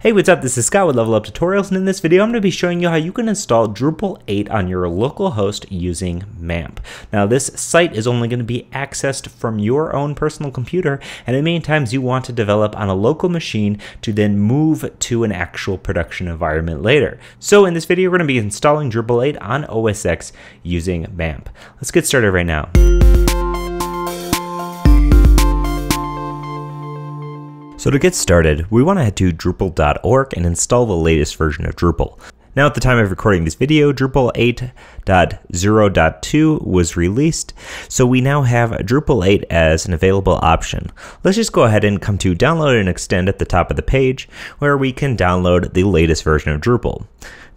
Hey, what's up? This is Scott with Level Up Tutorials, and in this video, I'm going to be showing you how you can install Drupal 8 on your local host using MAMP. Now, this site is only going to be accessed from your own personal computer, and in many times you want to develop on a local machine to then move to an actual production environment later. So in this video, we're going to be installing Drupal 8 on OS X using MAMP. Let's get started right now. So to get started, we want to head to Drupal.org and install the latest version of Drupal. Now at the time of recording this video, Drupal 8.0.2 was released, so we now have Drupal 8 as an available option. Let's just go ahead and come to download and extend at the top of the page, where we can download the latest version of Drupal.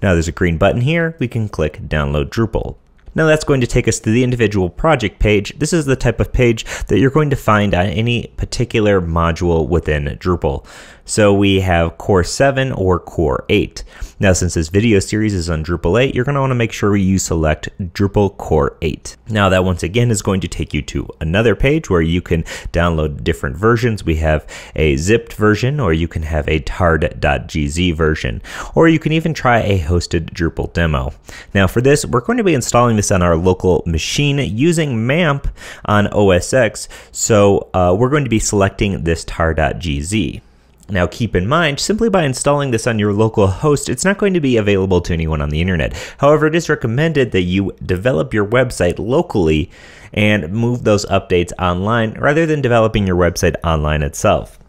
Now there's a green button here, we can click download Drupal. Now that's going to take us to the individual project page. This is the type of page that you're going to find on any particular module within Drupal. So we have Core 7 or Core 8. Now since this video series is on Drupal 8, you're going to want to make sure you select Drupal Core 8. Now that once again is going to take you to another page where you can download different versions. We have a zipped version or you can have a tar.gz version or you can even try a hosted Drupal demo. Now for this, we're going to be installing this on our local machine using MAMP on OS X. So uh, we're going to be selecting this tar.gz. Now keep in mind, simply by installing this on your local host, it's not going to be available to anyone on the internet. However, it is recommended that you develop your website locally and move those updates online rather than developing your website online itself.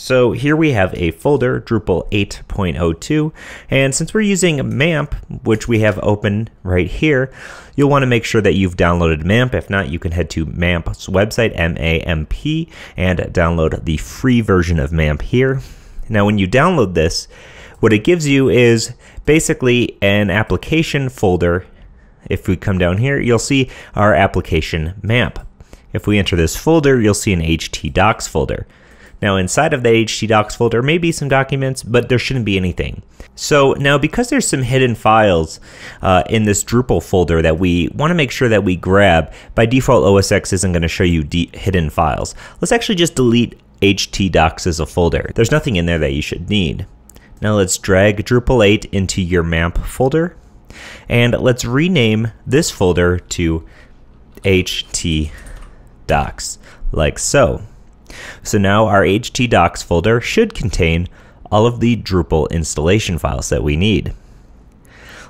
So here we have a folder, Drupal 8.02, and since we're using MAMP, which we have open right here, you'll want to make sure that you've downloaded MAMP. If not, you can head to MAMP's website, M-A-M-P, and download the free version of MAMP here. Now when you download this, what it gives you is basically an application folder. If we come down here, you'll see our application MAMP. If we enter this folder, you'll see an htdocs folder. Now inside of the htdocs folder may be some documents, but there shouldn't be anything. So now because there's some hidden files uh, in this Drupal folder that we want to make sure that we grab, by default OS X isn't going to show you hidden files. Let's actually just delete htdocs as a folder. There's nothing in there that you should need. Now let's drag Drupal 8 into your MAMP folder, and let's rename this folder to htdocs, like so. So now our htdocs folder should contain all of the Drupal installation files that we need.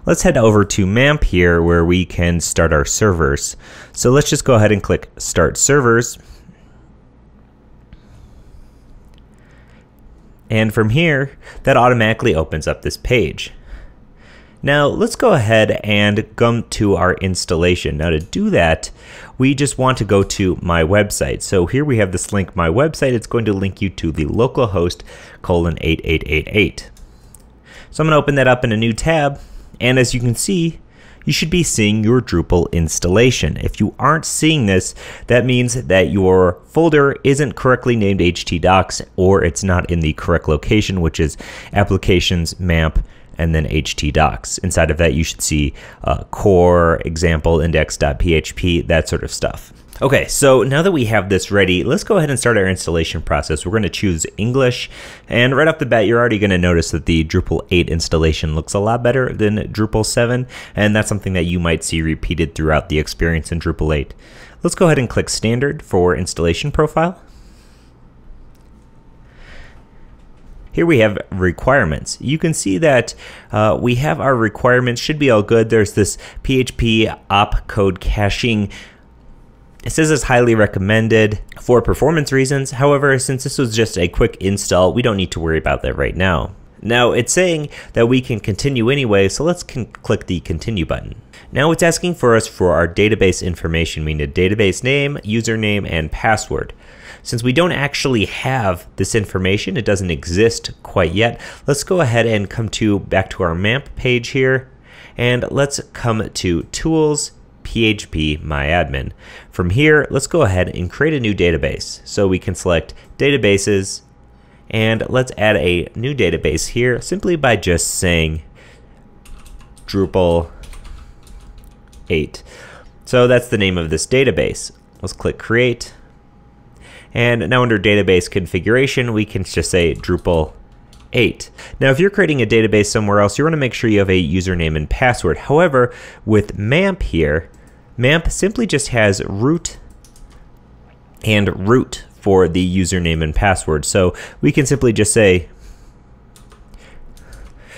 Let's head over to MAMP here where we can start our servers. So let's just go ahead and click Start Servers. And from here, that automatically opens up this page. Now let's go ahead and come to our installation. Now to do that, we just want to go to my website. So here we have this link, my website. It's going to link you to the localhost colon 8888. So I'm going to open that up in a new tab. And as you can see, you should be seeing your Drupal installation. If you aren't seeing this, that means that your folder isn't correctly named htdocs or it's not in the correct location, which is applications, MAMP, and then htdocs. Inside of that, you should see uh, core, example, index.php, that sort of stuff. Okay, so now that we have this ready, let's go ahead and start our installation process. We're going to choose English, and right off the bat, you're already going to notice that the Drupal 8 installation looks a lot better than Drupal 7, and that's something that you might see repeated throughout the experience in Drupal 8. Let's go ahead and click Standard for installation profile. Here we have requirements. You can see that uh, we have our requirements, should be all good. There's this PHP opcode caching it says it's highly recommended for performance reasons. However, since this was just a quick install, we don't need to worry about that right now. Now it's saying that we can continue anyway, so let's click the continue button. Now it's asking for us for our database information. We need a database name, username, and password. Since we don't actually have this information, it doesn't exist quite yet, let's go ahead and come to back to our MAMP page here, and let's come to Tools, PHP MyAdmin. From here, let's go ahead and create a new database. So we can select Databases, and let's add a new database here simply by just saying Drupal 8. So that's the name of this database. Let's click Create. And now under database configuration, we can just say Drupal 8. Now, if you're creating a database somewhere else, you want to make sure you have a username and password. However, with MAMP here, MAMP simply just has root and root for the username and password. So we can simply just say,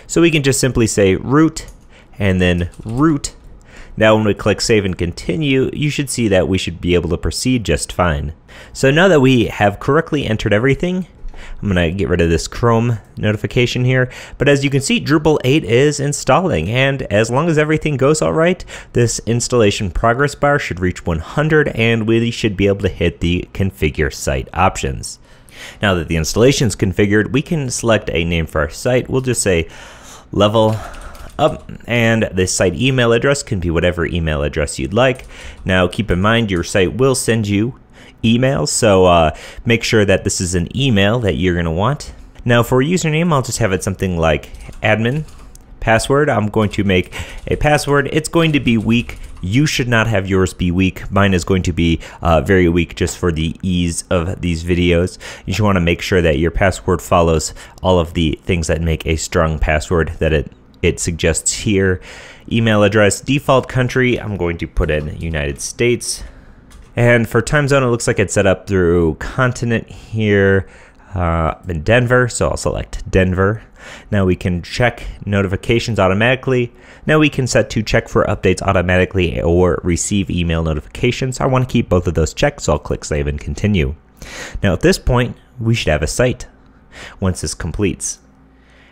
so we can just simply say root and then root. Now when we click save and continue, you should see that we should be able to proceed just fine. So now that we have correctly entered everything, I'm going to get rid of this Chrome notification here. But as you can see, Drupal 8 is installing. And as long as everything goes all right, this installation progress bar should reach 100 and we should be able to hit the configure site options. Now that the installation is configured, we can select a name for our site. We'll just say level up and the site email address can be whatever email address you'd like. Now keep in mind your site will send you emails. So uh, make sure that this is an email that you're going to want. Now for a username, I'll just have it something like admin password. I'm going to make a password. It's going to be weak. You should not have yours be weak. Mine is going to be uh, very weak just for the ease of these videos. You should want to make sure that your password follows all of the things that make a strong password that it, it suggests here. Email address, default country, I'm going to put in United States. And for time zone, it looks like it's set up through continent here uh, in Denver. So I'll select Denver. Now we can check notifications automatically. Now we can set to check for updates automatically or receive email notifications. I want to keep both of those checked, so I'll click save and continue. Now at this point, we should have a site once this completes.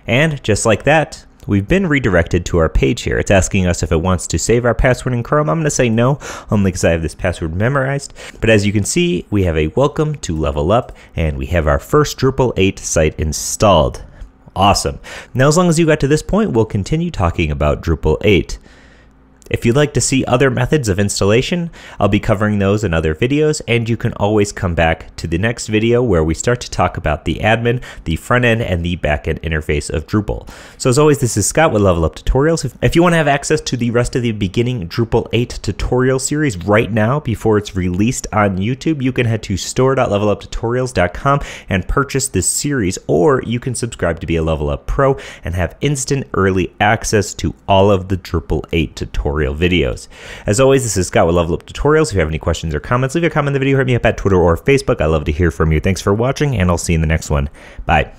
And just like that, We've been redirected to our page here. It's asking us if it wants to save our password in Chrome. I'm going to say no, only because I have this password memorized. But as you can see, we have a welcome to Level Up, and we have our first Drupal 8 site installed. Awesome. Now, as long as you got to this point, we'll continue talking about Drupal 8. If you'd like to see other methods of installation, I'll be covering those in other videos, and you can always come back to the next video where we start to talk about the admin, the front end, and the back end interface of Drupal. So as always, this is Scott with Level Up Tutorials. If you want to have access to the rest of the beginning Drupal 8 tutorial series right now before it's released on YouTube, you can head to store.leveluptutorials.com and purchase this series, or you can subscribe to be a Level Up Pro and have instant early access to all of the Drupal 8 tutorials videos. As always, this is Scott with Level Up Tutorials. If you have any questions or comments, leave a comment in the video, hit me up at Twitter or Facebook. I love to hear from you. Thanks for watching, and I'll see you in the next one. Bye.